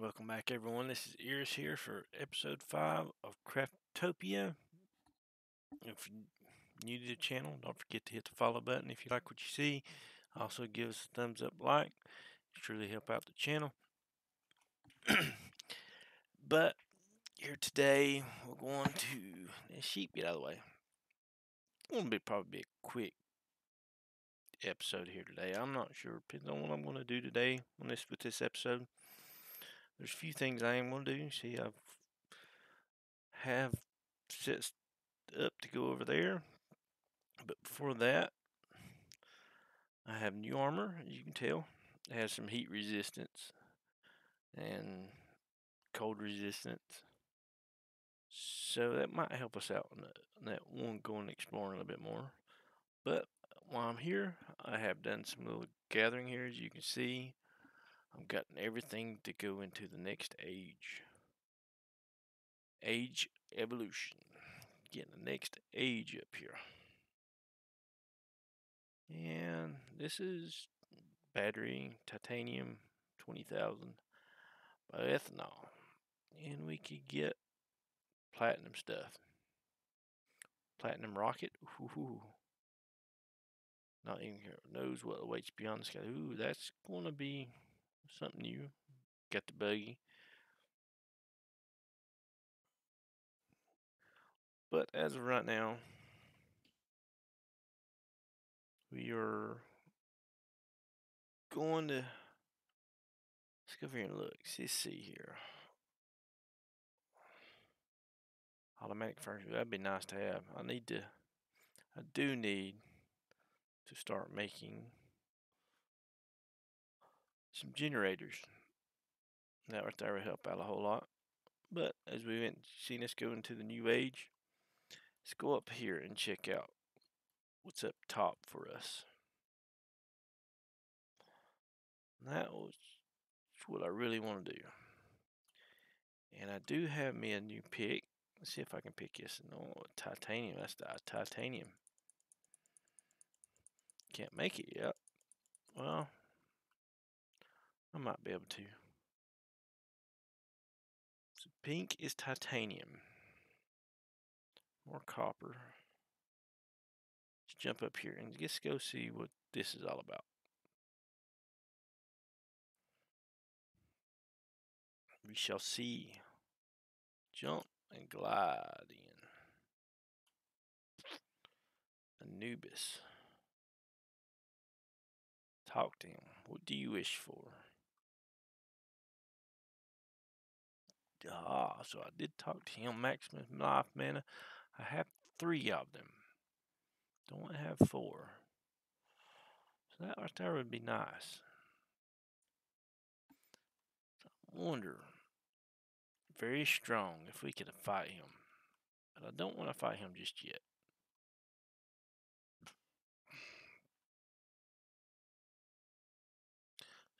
Welcome back, everyone. This is Erus here for episode 5 of Craftopia. If you're new to the channel, don't forget to hit the follow button if you like what you see. Also, give us a thumbs up like. It Truly help out the channel. but here today, we're going to sheep get out of the way. It's going to be probably be a quick episode here today. I'm not sure. Depends on what I'm going to do today on this with this episode. There's a few things I am going to do. See, I've have set up to go over there. But before that, I have new armor, as you can tell. It has some heat resistance and cold resistance. So that might help us out in that one going exploring a little bit more. But while I'm here, I have done some little gathering here, as you can see. I've gotten everything to go into the next age. Age evolution. Getting the next age up here. And this is battery titanium 20,000 by ethanol. And we could get platinum stuff. Platinum rocket. Ooh. Not even here. Knows what awaits beyond the sky. Ooh, that's going to be something new. Got the buggy. But as of right now, we are going to let's go over here and look. Let's see here. Automatic furniture. That'd be nice to have. I need to. I do need to start making some generators. That right there will help out a whole lot. But as we went seeing us go into the new age, let's go up here and check out what's up top for us. that was what I really want to do. And I do have me a new pick. Let's see if I can pick this. No, titanium. That's the uh, titanium. Can't make it yet. Well, I might be able to. So pink is titanium. More copper. Let's jump up here and just go see what this is all about. We shall see. Jump and glide in. Anubis. Talk to him. What do you wish for? Ah, so I did talk to him. Maximus life mana. I have three of them. Don't have four. So that right there would be nice. I wonder. Very strong if we could fight him. But I don't want to fight him just yet.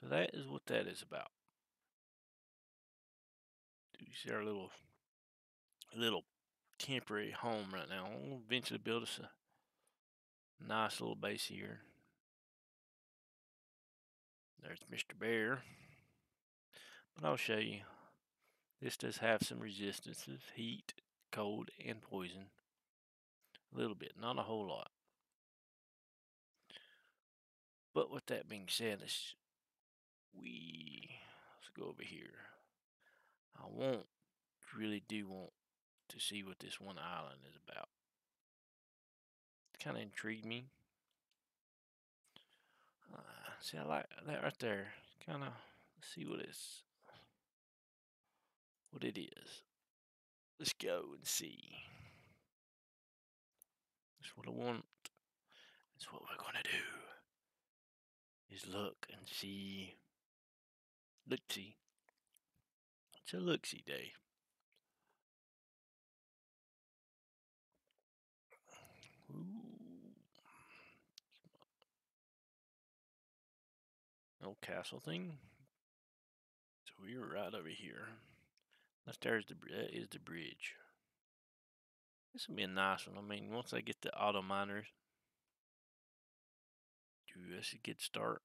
So that is what that is about. You see our little little temporary home right now. We'll eventually build us a nice little base here. There's Mr. Bear. But I'll show you. This does have some resistances, heat, cold, and poison. A little bit, not a whole lot. But with that being said, let's, we let's go over here. I want, really do want to see what this one island is about. It kind of intrigued me. Uh, see, I like that right there. Kind of see what it's what it is. Let's go and see. That's what I want. That's what we're gonna do. Is look and see. Look see. It's a look-see day. Old castle thing. So we're right over here. That's there's the that is the bridge. This will be a nice one. I mean, once I get the auto miners, dude, that's a good start.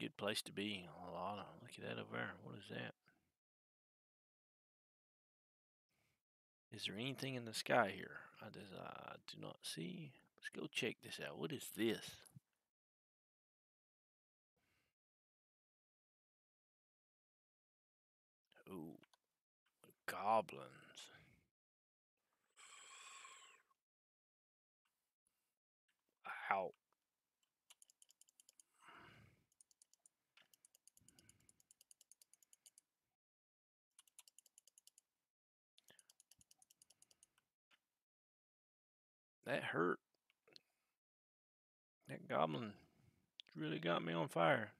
Good place to be. A lot of look at that over there. What is that? Is there anything in the sky here? I just do not see. Let's go check this out. What is this? Ooh, goblins. Ow. That hurt. That goblin really got me on fire.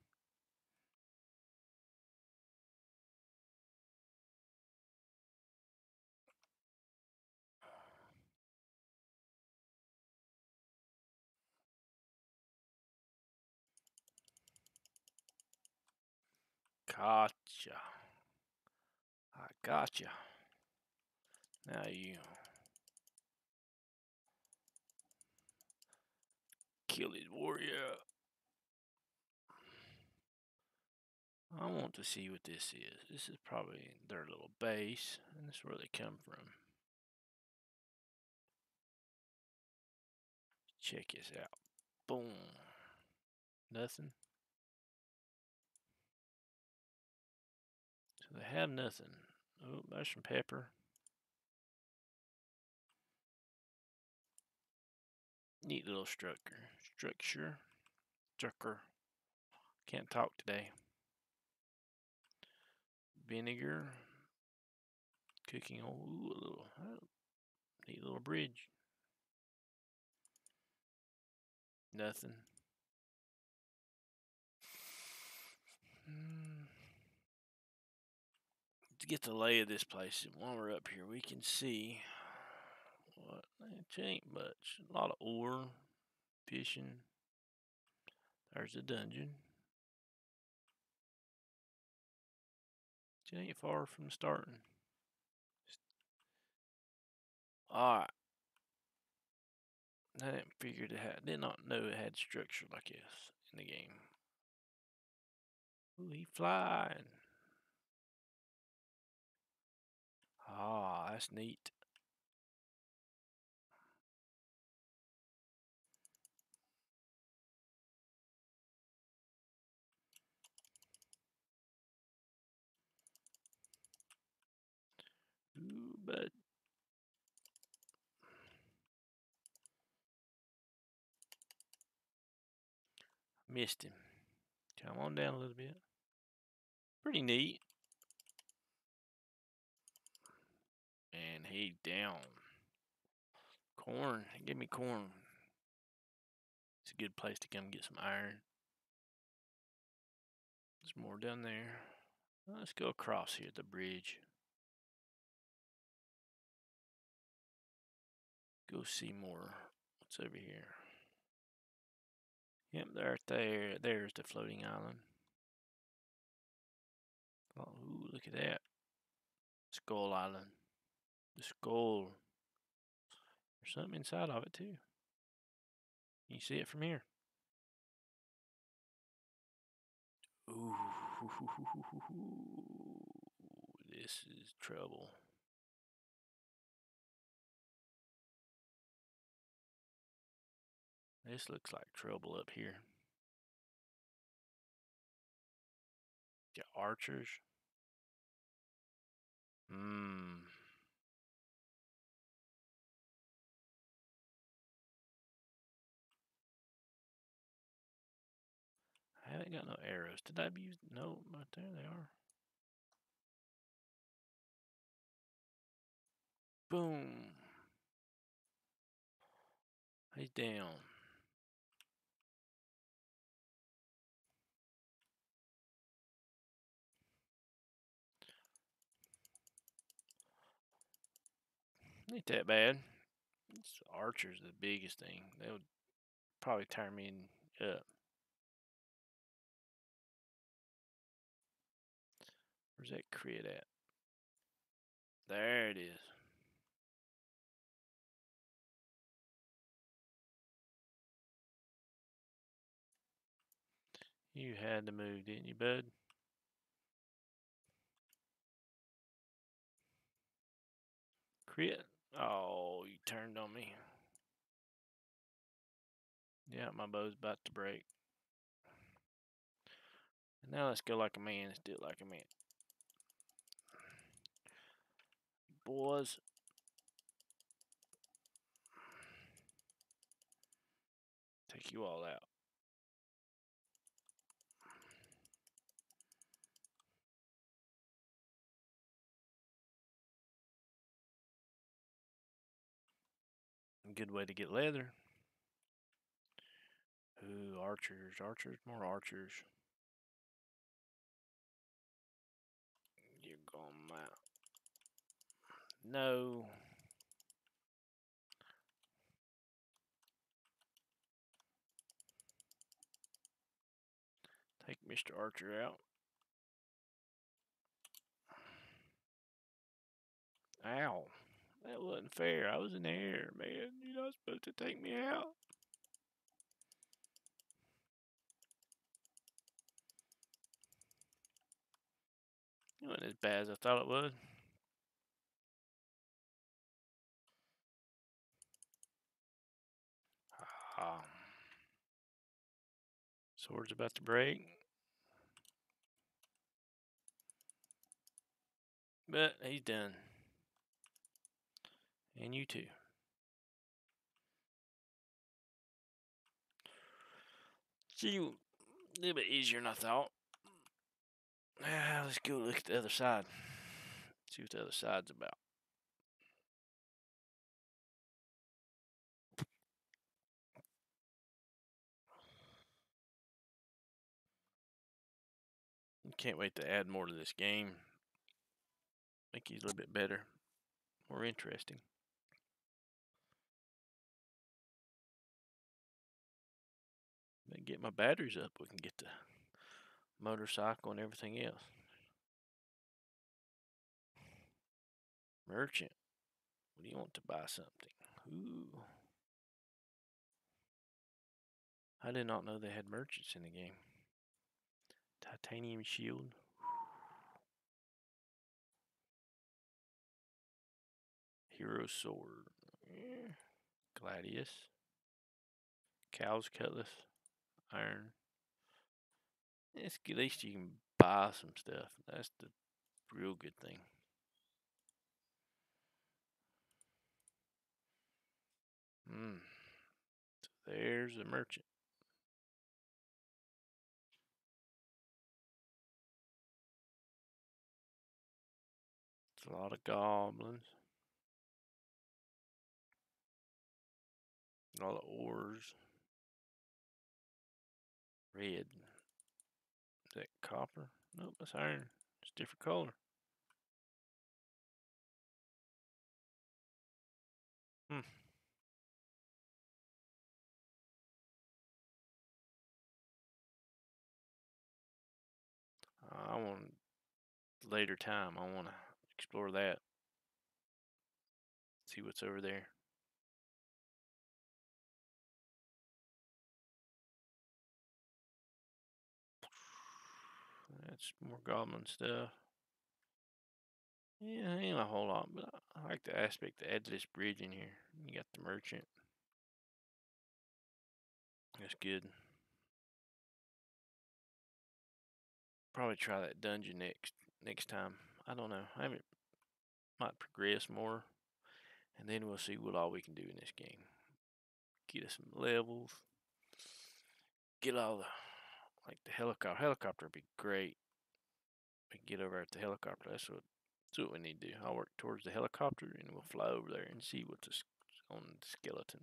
Gotcha. I gotcha. Now you his warrior. I want to see what this is. This is probably their little base, and this is where they come from. Check this out. Boom. Nothing. So they have nothing. Oh, some pepper. Neat little structure. Structure. Structure. Can't talk today. Vinegar. Cooking. Ooh, a little, oh, neat little bridge. Nothing. Hmm. To get the lay of this place, while we're up here, we can see what it ain't much. A lot of ore, fishing. There's the dungeon. It ain't far from starting. Alright. I didn't figure it had did not know it had structure like this in the game. Ooh, he flying. Ah, that's neat. Ooh, but missed him. Come on down a little bit. Pretty neat. And he down. Corn. Give me corn. It's a good place to come get some iron. There's more down there. Let's go across here, the bridge. Go see more. What's over here? Yep, there, there, there's the floating island. Oh, ooh, look at that. Skull Island. The skull. There's something inside of it, too. You see it from here. Ooh, this is trouble. This looks like trouble up here. Got archers. Mmm. I haven't got no arrows. Did I use? No, right there they are. Boom. He's down. Ain't that bad. It's archer's the biggest thing. They would probably tear me up. Where's that crit at? There it is. You had to move, didn't you, bud? Crit. Oh, you turned on me. Yeah, my bow's about to break. Now let's go like a man. Let's do it like a man. Boys. Take you all out. Good way to get leather. Ooh, archers, archers, more archers. You're going out. No. Take Mr. Archer out. Ow. That wasn't fair. I was in the air, man. You're not supposed to take me out. It wasn't as bad as I thought it was. Ah. Sword's about to break. But he's done. And you too. See, a little bit easier than I thought. Ah, let's go look at the other side. See what the other side's about. Can't wait to add more to this game. Make it a little bit better, more interesting. Then get my batteries up. We can get the motorcycle and everything else. Merchant. What do you want to buy something? Ooh. I did not know they had merchants in the game. Titanium shield. Hero sword. Eh. Gladius. Cow's cutlass. Iron. It's, at least you can buy some stuff. That's the real good thing. Hmm. So there's a merchant. It's a lot of goblins. A lot of ores. Red. Is that copper? Nope, that's iron. It's different color. Hmm. I want later time. I want to explore that. See what's over there. That's more goblin stuff. Yeah, ain't a whole lot, but I like the aspect to add this bridge in here. You got the merchant. That's good. Probably try that dungeon next next time. I don't know. I haven't might progress more, and then we'll see what all we can do in this game. Get us some levels. Get all the like the helicopter. Helicopter would be great. We can get over at the helicopter. That's what that's what we need to do. I'll work towards the helicopter, and we'll fly over there and see what's on the skeleton.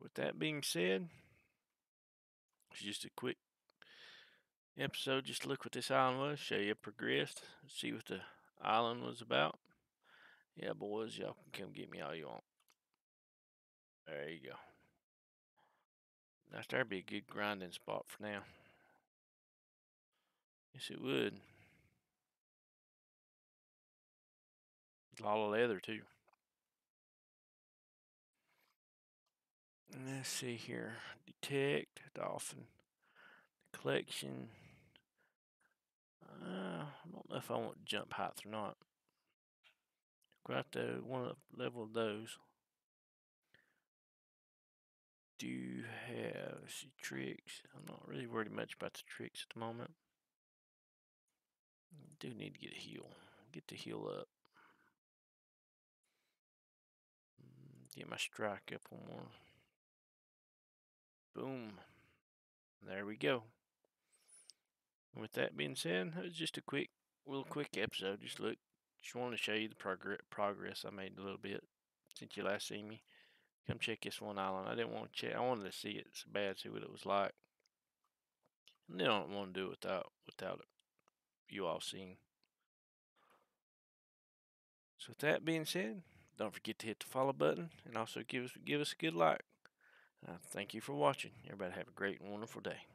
With that being said, it's just a quick episode just look what this island was, show you progressed, see what the island was about. Yeah, boys, y'all can come get me all you want. There you go. That's there'd be a good grinding spot for now. Yes, it would. A lot of leather too. Let's see here. Detect dolphin collection. Uh, I don't know if I want jump heights or not. quite the one up level of those. Do have see tricks. I'm not really worried much about the tricks at the moment. Do need to get a heal. Get the heal up. Mm, Get my strike up one more. Boom. There we go. With that being said, it was just a quick, little quick episode. Just look, just wanted to show you the progress progress I made a little bit since you last seen me. Come check this one island. I didn't want to check. I wanted to see it so bad, see what it was like. And then I don't want to do it without without it. You all seen. So with that being said, don't forget to hit the follow button and also give us give us a good like. Uh, thank you for watching. Everybody have a great and wonderful day.